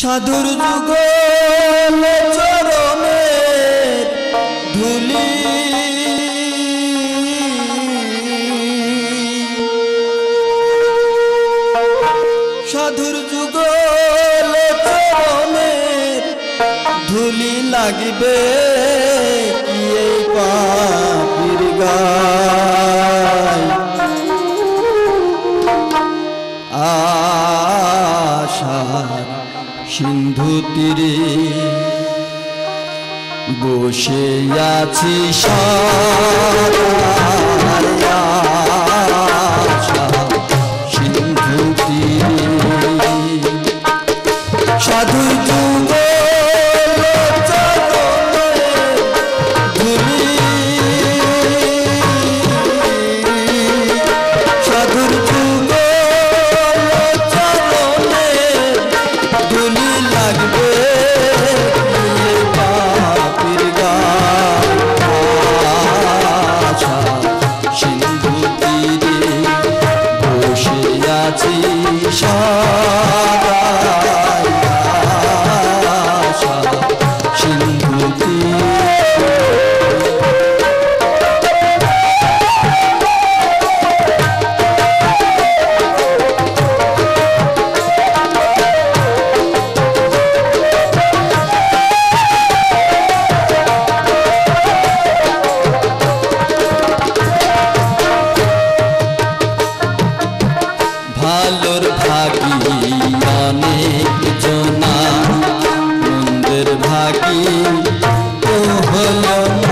সাধুর যুগ ধুলি। সাধুর যুগল ধুলি লাগিবে কি পা বসে আছি সব Allah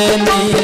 नहीं